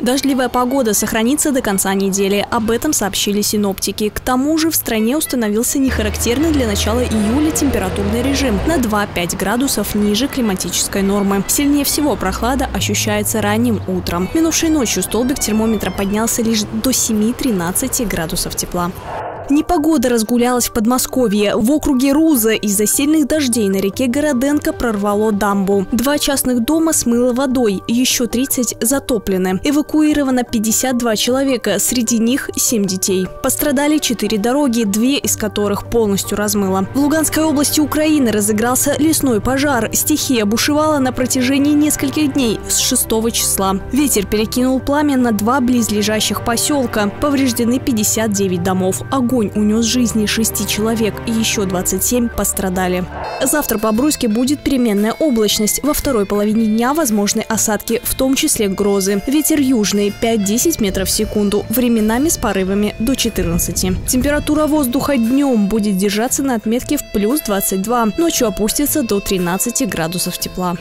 Дождливая погода сохранится до конца недели. Об этом сообщили синоптики. К тому же в стране установился нехарактерный для начала июля температурный режим на 2-5 градусов ниже климатической нормы. Сильнее всего прохлада ощущается ранним утром. Минувшей ночью столбик термометра поднялся лишь до 7-13 градусов тепла. Непогода разгулялась в Подмосковье. В округе Руза из-за сильных дождей на реке Городенко прорвало дамбу. Два частных дома смыло водой, еще 30 затоплены. Эвакуировано 52 человека, среди них 7 детей. Пострадали 4 дороги, две из которых полностью размыло. В Луганской области Украины разыгрался лесной пожар. Стихия бушевала на протяжении нескольких дней с 6 числа. Ветер перекинул пламя на два близлежащих поселка. Повреждены 59 домов. Огонь Огонь унес жизни шести человек и еще 27 пострадали. Завтра по Бруйске будет переменная облачность. Во второй половине дня возможны осадки, в том числе грозы. Ветер южный 5-10 метров в секунду, временами с порывами до 14. Температура воздуха днем будет держаться на отметке в плюс 22, ночью опустится до 13 градусов тепла.